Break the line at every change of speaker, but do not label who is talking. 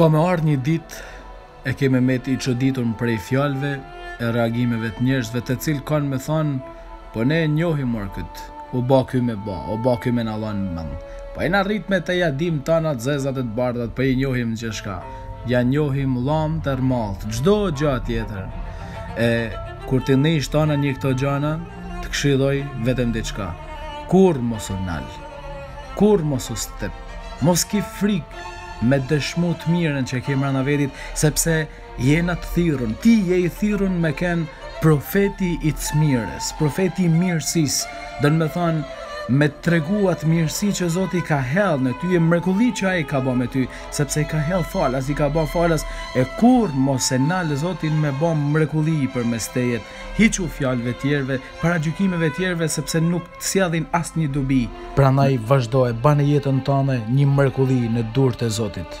Ka me ardh një ditë e ke me met i çuditur prej fjalëve e reagimeve të njerëzve të cilët kanë me than po na e njohim mor këtë u ba ky me ba u ba ky me na dhan mend po e kena rrit na të ja dim tana të zezat e të bardhat po i njohim gjithçka ja njohim llamt e rrmallt çdo gja tjetër e kur t'i nish tana një këto gjana të këshilloj vetëm diçka kurr mos u nal Kurrë mos u step. Mos ki frikë me dëshmu të mirën që ke mrena vetit, sepse jena të thirrun. Ti je i thirrun me ken profeti i të mirës, profeti i mirësisë, domethanë me tregu atë mirësi që Zoti ka hedh në ty, e mrekulli që ai ka ba me ty, sepse i ka hedh falas, i ka ba falas e kurr mos e nal Zotin me ba mrekulli përmes tejet. Hiqu fjalëve të tjerëve, paragjykimeve të tjerëve sepse nuk të sjellin asnjë dobi. Prandaj vazhdo e bane jetën tande një mrekulli në duart e Zotit.